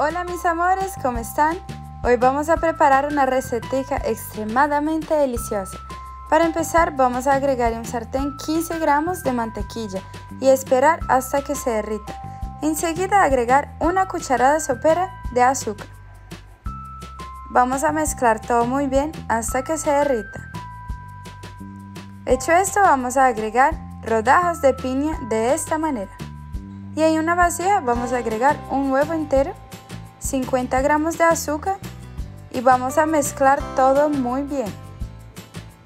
Hola mis amores, ¿cómo están? Hoy vamos a preparar una recetita extremadamente deliciosa. Para empezar vamos a agregar en un sartén 15 gramos de mantequilla y esperar hasta que se derrita. Enseguida agregar una cucharada sopera de azúcar. Vamos a mezclar todo muy bien hasta que se derrita. Hecho esto vamos a agregar rodajas de piña de esta manera. Y en una vasija vamos a agregar un huevo entero 50 gramos de azúcar y vamos a mezclar todo muy bien.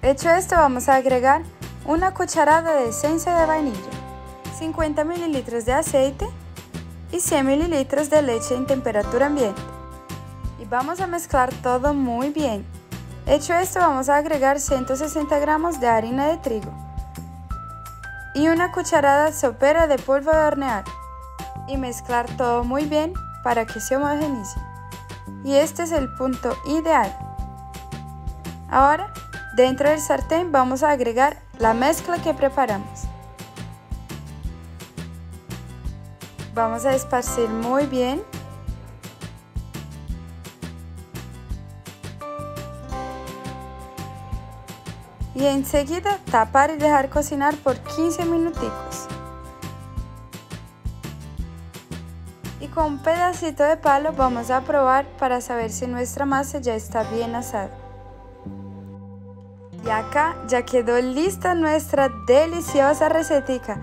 Hecho esto vamos a agregar una cucharada de esencia de vainilla, 50 mililitros de aceite y 100 mililitros de leche en temperatura ambiente. Y vamos a mezclar todo muy bien. Hecho esto vamos a agregar 160 gramos de harina de trigo y una cucharada sopera de polvo de hornear y mezclar todo muy bien para que se homogenice. Y este es el punto ideal. Ahora, dentro del sartén vamos a agregar la mezcla que preparamos. Vamos a esparcir muy bien. Y enseguida tapar y dejar cocinar por 15 minuticos. Con un pedacito de palo vamos a probar para saber si nuestra masa ya está bien asada. Y acá ya quedó lista nuestra deliciosa recetica.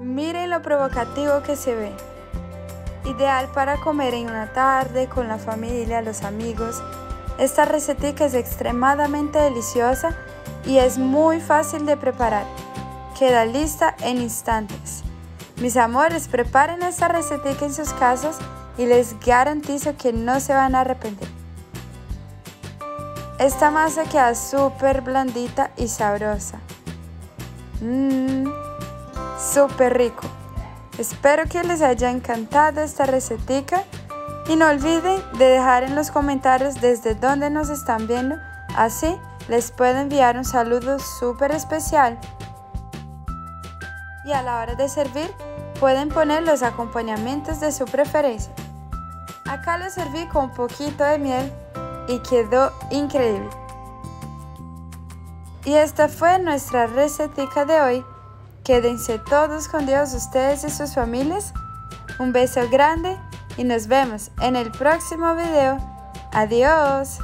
Miren lo provocativo que se ve. Ideal para comer en una tarde con la familia, los amigos. Esta recetica es extremadamente deliciosa y es muy fácil de preparar. Queda lista en instantes. Mis amores, preparen esta recetita en sus casas y les garantizo que no se van a arrepentir. Esta masa queda súper blandita y sabrosa. Mmm, súper rico. Espero que les haya encantado esta recetica y no olviden de dejar en los comentarios desde dónde nos están viendo, así les puedo enviar un saludo súper especial y a la hora de servir pueden poner los acompañamientos de su preferencia. Acá lo serví con un poquito de miel y quedó increíble. Y esta fue nuestra recetica de hoy. Quédense todos con Dios ustedes y sus familias. Un beso grande y nos vemos en el próximo video. Adiós.